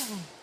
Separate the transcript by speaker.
Speaker 1: Oh.